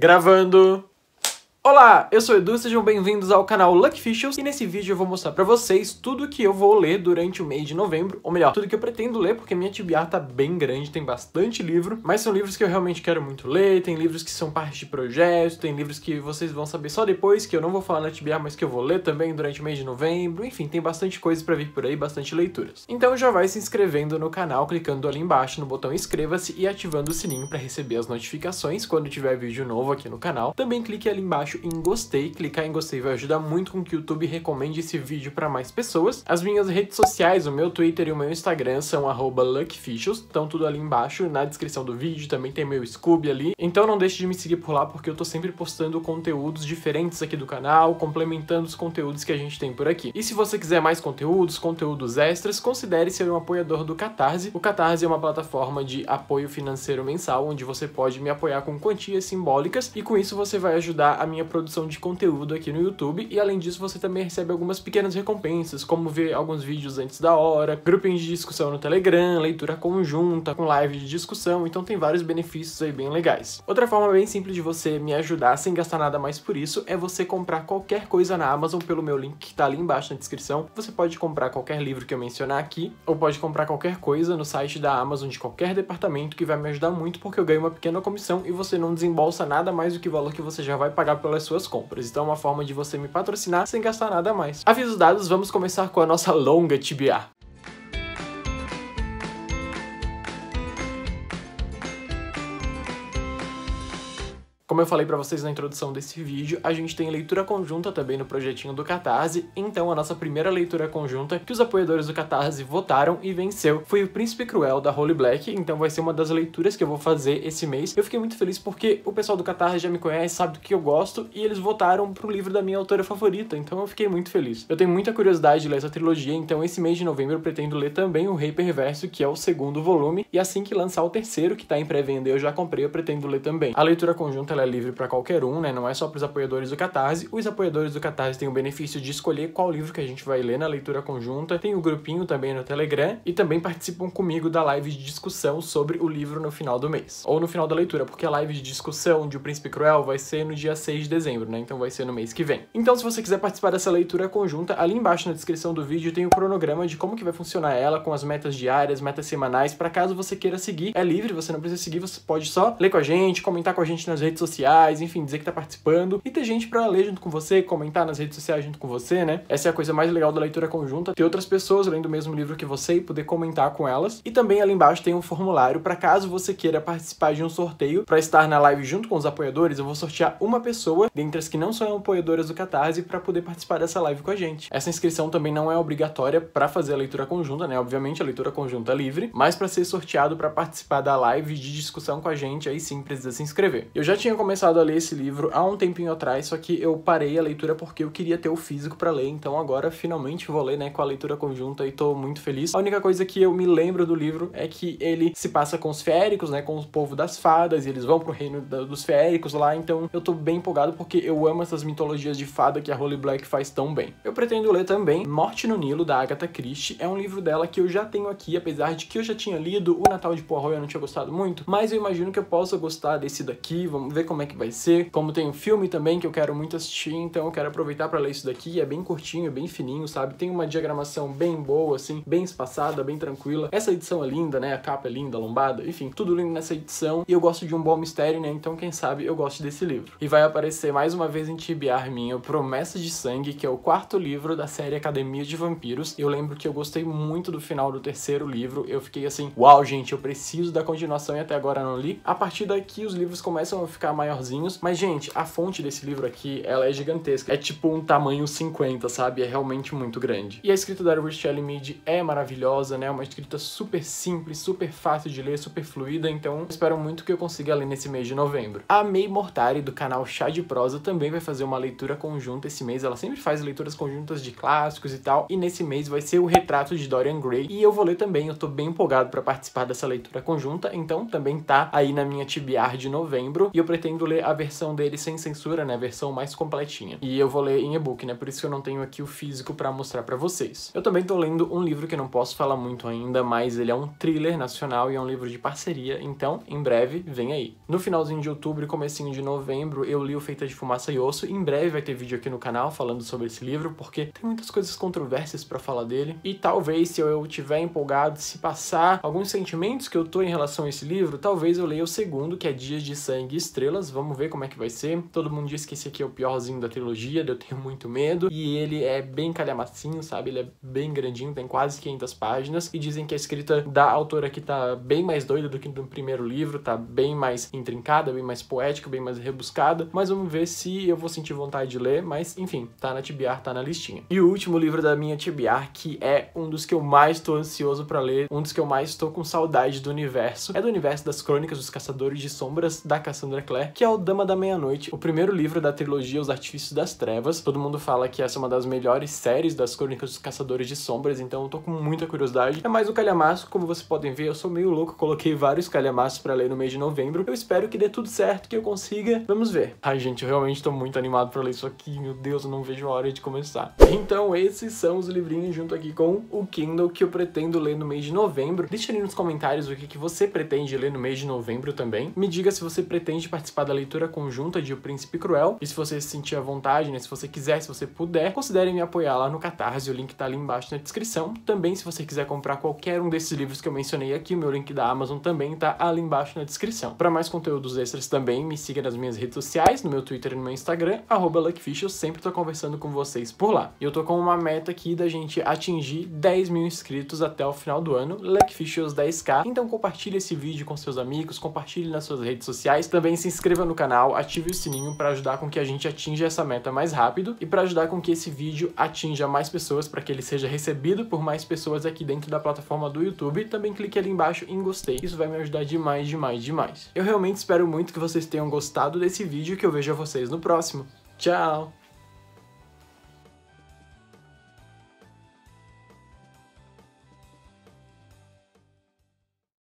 Gravando! Olá, eu sou o Edu, sejam bem-vindos ao canal Lucky Fishes e nesse vídeo eu vou mostrar pra vocês tudo que eu vou ler durante o mês de novembro, ou melhor, tudo que eu pretendo ler, porque minha TBR tá bem grande, tem bastante livro, mas são livros que eu realmente quero muito ler, tem livros que são parte de projetos, tem livros que vocês vão saber só depois, que eu não vou falar na TBR, mas que eu vou ler também durante o mês de novembro, enfim, tem bastante coisa pra vir por aí, bastante leituras. Então já vai se inscrevendo no canal, clicando ali embaixo no botão inscreva-se e ativando o sininho pra receber as notificações quando tiver vídeo novo aqui no canal. Também clique ali embaixo em gostei, clicar em gostei vai ajudar muito com que o YouTube recomende esse vídeo para mais pessoas. As minhas redes sociais, o meu Twitter e o meu Instagram são @luckyficials, estão tudo ali embaixo na descrição do vídeo, também tem meu Scooby ali. Então não deixe de me seguir por lá porque eu tô sempre postando conteúdos diferentes aqui do canal, complementando os conteúdos que a gente tem por aqui. E se você quiser mais conteúdos, conteúdos extras, considere ser um apoiador do Catarse. O Catarse é uma plataforma de apoio financeiro mensal onde você pode me apoiar com quantias simbólicas e com isso você vai ajudar a minha produção de conteúdo aqui no YouTube e além disso você também recebe algumas pequenas recompensas, como ver alguns vídeos antes da hora, grupinhos de discussão no Telegram, leitura conjunta, com live de discussão, então tem vários benefícios aí bem legais. Outra forma bem simples de você me ajudar sem gastar nada mais por isso é você comprar qualquer coisa na Amazon pelo meu link que tá ali embaixo na descrição. Você pode comprar qualquer livro que eu mencionar aqui, ou pode comprar qualquer coisa no site da Amazon de qualquer departamento que vai me ajudar muito porque eu ganho uma pequena comissão e você não desembolsa nada mais do que o valor que você já vai pagar pelas suas compras. Então é uma forma de você me patrocinar sem gastar nada mais. Avisos dados, vamos começar com a nossa longa TBA. Como eu falei para vocês na introdução desse vídeo, a gente tem leitura conjunta também no projetinho do Catarse, então a nossa primeira leitura conjunta que os apoiadores do Catarse votaram e venceu foi O Príncipe Cruel, da Holy Black, então vai ser uma das leituras que eu vou fazer esse mês. Eu fiquei muito feliz porque o pessoal do Catarse já me conhece, sabe do que eu gosto, e eles votaram pro livro da minha autora favorita, então eu fiquei muito feliz. Eu tenho muita curiosidade de ler essa trilogia, então esse mês de novembro eu pretendo ler também O Rei Perverso, que é o segundo volume, e assim que lançar o terceiro, que tá em pré-venda eu já comprei, eu pretendo ler também. A leitura conjunta ela é livre para qualquer um, né? Não é só para os apoiadores do Catarse. Os apoiadores do Catarse têm o benefício de escolher qual livro que a gente vai ler na leitura conjunta. Tem o grupinho também no Telegram e também participam comigo da live de discussão sobre o livro no final do mês. Ou no final da leitura, porque a live de discussão de O Príncipe Cruel vai ser no dia 6 de dezembro, né? Então vai ser no mês que vem. Então se você quiser participar dessa leitura conjunta, ali embaixo na descrição do vídeo tem o cronograma de como que vai funcionar ela com as metas diárias, metas semanais, para caso você queira seguir. É livre, você não precisa seguir, você pode só ler com a gente, comentar com a gente nas redes sociais, enfim, dizer que tá participando e ter gente para ler junto com você, comentar nas redes sociais junto com você, né? Essa é a coisa mais legal da leitura conjunta, ter outras pessoas lendo o mesmo livro que você e poder comentar com elas. E também ali embaixo tem um formulário para caso você queira participar de um sorteio para estar na live junto com os apoiadores, eu vou sortear uma pessoa dentre as que não são apoiadoras do Catarse para poder participar dessa live com a gente. Essa inscrição também não é obrigatória para fazer a leitura conjunta, né? Obviamente a leitura conjunta é livre, mas para ser sorteado para participar da live de discussão com a gente, aí sim precisa se inscrever. Eu já tinha começado a ler esse livro há um tempinho atrás, só que eu parei a leitura porque eu queria ter o físico para ler, então agora finalmente vou ler, né, com a leitura conjunta e tô muito feliz. A única coisa que eu me lembro do livro é que ele se passa com os féricos, né, com o povo das fadas, e eles vão pro reino dos féricos lá, então eu tô bem empolgado porque eu amo essas mitologias de fada que a Holy Black faz tão bem. Eu pretendo ler também Morte no Nilo, da Agatha Christie, é um livro dela que eu já tenho aqui, apesar de que eu já tinha lido o Natal de Poirot eu não tinha gostado muito, mas eu imagino que eu possa gostar desse daqui, vamos ver como é que vai ser, como tem um filme também que eu quero muito assistir, então eu quero aproveitar para ler isso daqui. É bem curtinho, bem fininho, sabe? Tem uma diagramação bem boa, assim, bem espaçada, bem tranquila. Essa edição é linda, né? A capa é linda, a lombada, enfim, tudo lindo nessa edição. E eu gosto de um bom mistério, né? Então, quem sabe eu gosto desse livro. E vai aparecer mais uma vez em TBR minha Promessa de Sangue, que é o quarto livro da série Academia de Vampiros. Eu lembro que eu gostei muito do final do terceiro livro. Eu fiquei assim, uau, gente, eu preciso da continuação e até agora não li. A partir daqui os livros começam a ficar maiorzinhos, mas gente, a fonte desse livro aqui, ela é gigantesca. É tipo um tamanho 50, sabe? É realmente muito grande. E a escrita da Shelley Mead é maravilhosa, né? Uma escrita super simples, super fácil de ler, super fluida, então espero muito que eu consiga ler nesse mês de novembro. A May Mortari, do canal Chá de Prosa, também vai fazer uma leitura conjunta esse mês. Ela sempre faz leituras conjuntas de clássicos e tal, e nesse mês vai ser o retrato de Dorian Gray, e eu vou ler também, eu tô bem empolgado para participar dessa leitura conjunta, então também tá aí na minha TBR de novembro, e eu pretendo pretendo ler a versão dele sem censura, né, a versão mais completinha. E eu vou ler em e-book, né, por isso que eu não tenho aqui o físico para mostrar para vocês. Eu também tô lendo um livro que não posso falar muito ainda, mas ele é um thriller nacional e é um livro de parceria, então em breve vem aí. No finalzinho de outubro e comecinho de novembro eu li o Feita de Fumaça e Osso, em breve vai ter vídeo aqui no canal falando sobre esse livro, porque tem muitas coisas controversas para falar dele, e talvez se eu tiver empolgado, se passar alguns sentimentos que eu tô em relação a esse livro, talvez eu leia o segundo, que é Dias de Sangue e Estrelas, vamos ver como é que vai ser. Todo mundo diz que esse aqui é o piorzinho da trilogia, eu tenho muito medo, e ele é bem calhamacinho, sabe? Ele é bem grandinho, tem quase 500 páginas, e dizem que a escrita da autora aqui tá bem mais doida do que no primeiro livro, tá bem mais intrincada, bem mais poética, bem mais rebuscada, mas vamos ver se eu vou sentir vontade de ler, mas enfim, tá na TBR, tá na listinha. E o último livro da minha TBR, que é um dos que eu mais tô ansioso para ler, um dos que eu mais tô com saudade do universo, é do universo das Crônicas dos Caçadores de Sombras, da Cassandra Clare, que é o Dama da Meia-Noite, o primeiro livro da trilogia Os Artifícios das Trevas. Todo mundo fala que essa é uma das melhores séries das Crônicas dos Caçadores de Sombras, então eu tô com muita curiosidade. É mais um calhamaço, como vocês podem ver, eu sou meio louco, coloquei vários calhamaços para ler no mês de novembro. Eu espero que dê tudo certo, que eu consiga. Vamos ver. Ai, gente, eu realmente tô muito animado para ler isso aqui. Meu Deus, eu não vejo a hora de começar. Então, esses são os livrinhos junto aqui com o Kindle que eu pretendo ler no mês de novembro. Deixa ali nos comentários o que, que você pretende ler no mês de novembro também. Me diga se você pretende participar da leitura conjunta de O Príncipe Cruel. E se você se sentir à vontade, né? Se você quiser, se você puder, considere me apoiar lá no Catarse. O link tá ali embaixo na descrição. Também, se você quiser comprar qualquer um desses livros que eu mencionei aqui, o meu link da Amazon também tá ali embaixo na descrição. Para mais conteúdos extras também, me siga nas minhas redes sociais, no meu Twitter e no meu Instagram, LuckFish. Eu sempre tô conversando com vocês por lá. E eu tô com uma meta aqui da gente atingir 10 mil inscritos até o final do ano, Luckfish os 10k. Então compartilhe esse vídeo com seus amigos, compartilhe nas suas redes sociais. Também se inscreva no canal, ative o sininho para ajudar com que a gente atinja essa meta mais rápido e para ajudar com que esse vídeo atinja mais pessoas, para que ele seja recebido por mais pessoas aqui dentro da plataforma do YouTube. Também clique ali embaixo em gostei. Isso vai me ajudar demais, demais, demais. Eu realmente espero muito que vocês tenham gostado desse vídeo e que eu veja vocês no próximo. Tchau!